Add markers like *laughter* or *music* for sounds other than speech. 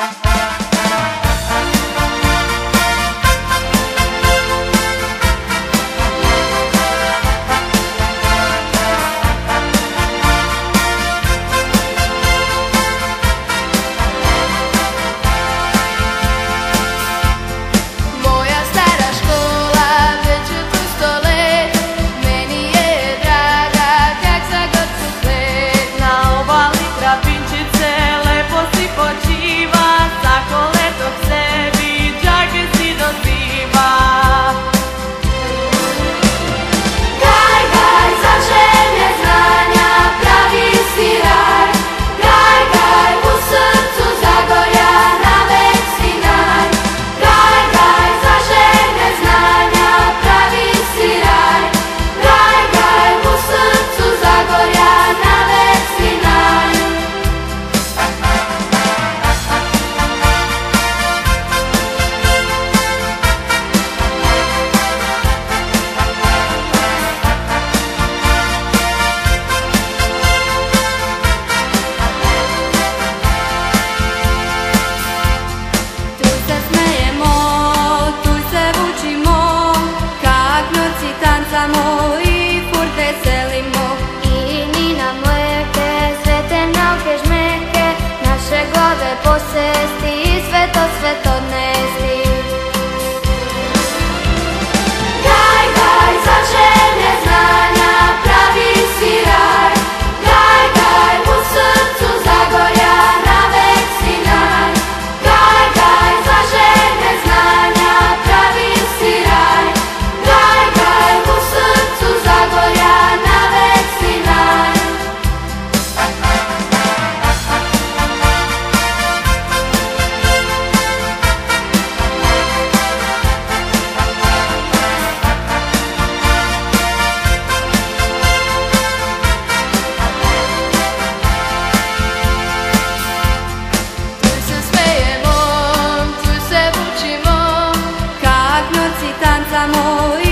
Uh-huh. *laughs* amor. tanza amore.